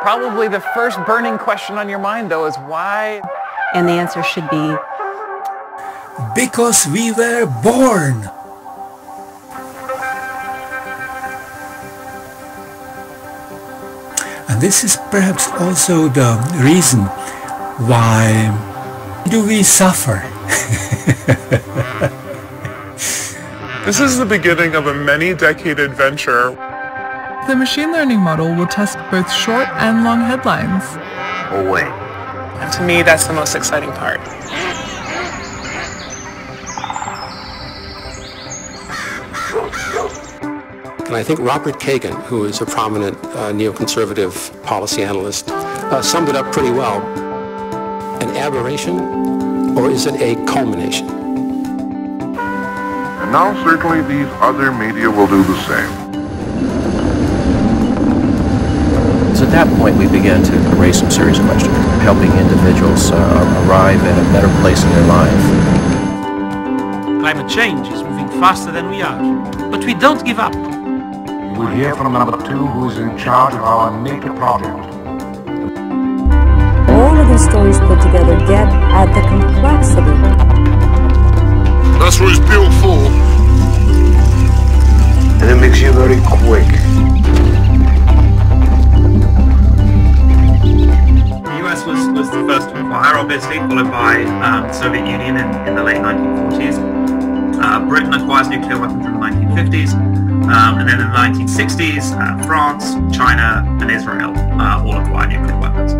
Probably the first burning question on your mind, though, is why? And the answer should be... Because we were born! And this is perhaps also the reason why do we suffer? this is the beginning of a many-decade adventure. The machine learning model will test both short and long headlines. Oh wait. And to me, that's the most exciting part. And I think Robert Kagan, who is a prominent uh, neoconservative policy analyst, uh, summed it up pretty well. An aberration, or is it a culmination? And now certainly these other media will do the same. So at that point we began to raise some serious questions, helping individuals uh, arrive at a better place in their life. Climate change is moving faster than we are, but we don't give up. We'll hear from number two, who is in charge of our NATO project. All of these stories put together get at the complexity. That's what it's built for. Obviously, followed by um, Soviet Union in, in the late 1940s. Uh, Britain acquires nuclear weapons in the 1950s. Um, and then in the 1960s, uh, France, China, and Israel uh, all acquire nuclear weapons.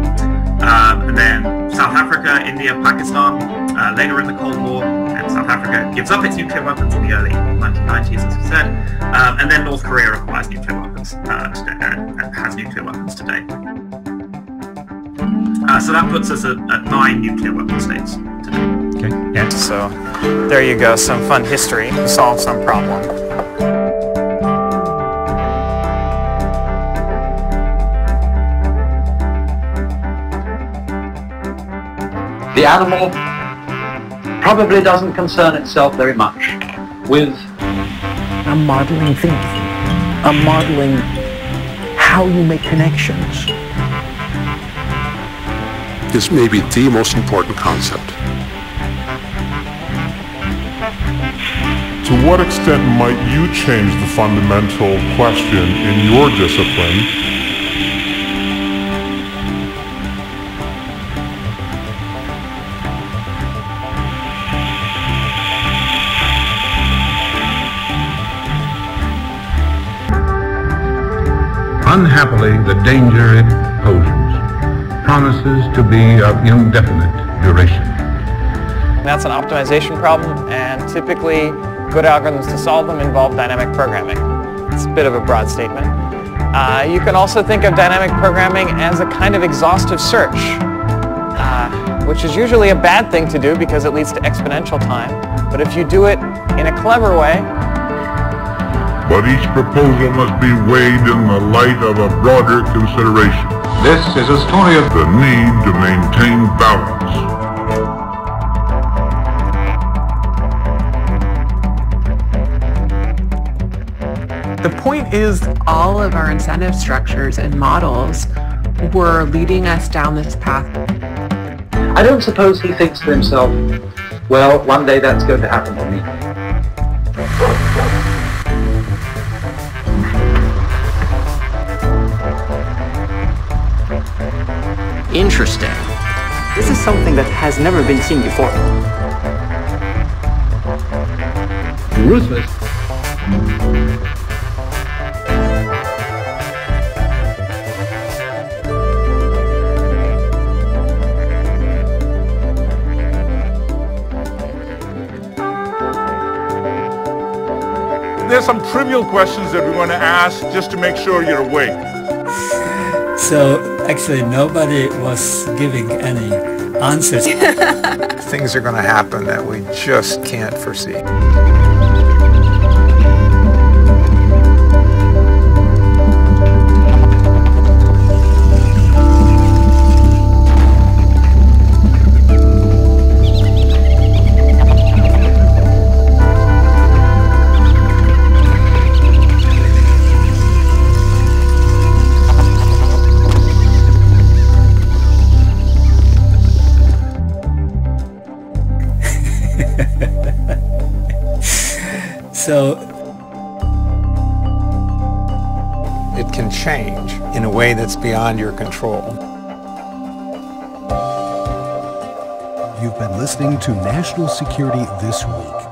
Um, and then South Africa, India, Pakistan, uh, later in the Cold War, and South Africa gives up its nuclear weapons in the early 1990s, as we said. Um, and then North Korea acquires nuclear weapons uh, and, has nuclear weapons today. Uh, so that puts us at, at nine nuclear weapon states today. Okay. Yeah. So there you go, some fun history to solve some problem. The animal probably doesn't concern itself very much with I'm modeling thinking. I'm modeling how you make connections. This may be the most important concept. To what extent might you change the fundamental question in your discipline Unhappily, the danger it poses promises to be of indefinite duration. That's an optimization problem, and typically good algorithms to solve them involve dynamic programming. It's a bit of a broad statement. Uh, you can also think of dynamic programming as a kind of exhaustive search, uh, which is usually a bad thing to do because it leads to exponential time. But if you do it in a clever way, but each proposal must be weighed in the light of a broader consideration. This is a story of the need to maintain balance. The point is all of our incentive structures and models were leading us down this path. I don't suppose he thinks to himself, well, one day that's going to happen to me. Interesting. This is something that has never been seen before. Ruthless. There's some trivial questions that we want to ask just to make sure you're awake. So actually nobody was giving any answers. Things are going to happen that we just can't foresee. so it can change in a way that's beyond your control. You've been listening to National Security This Week.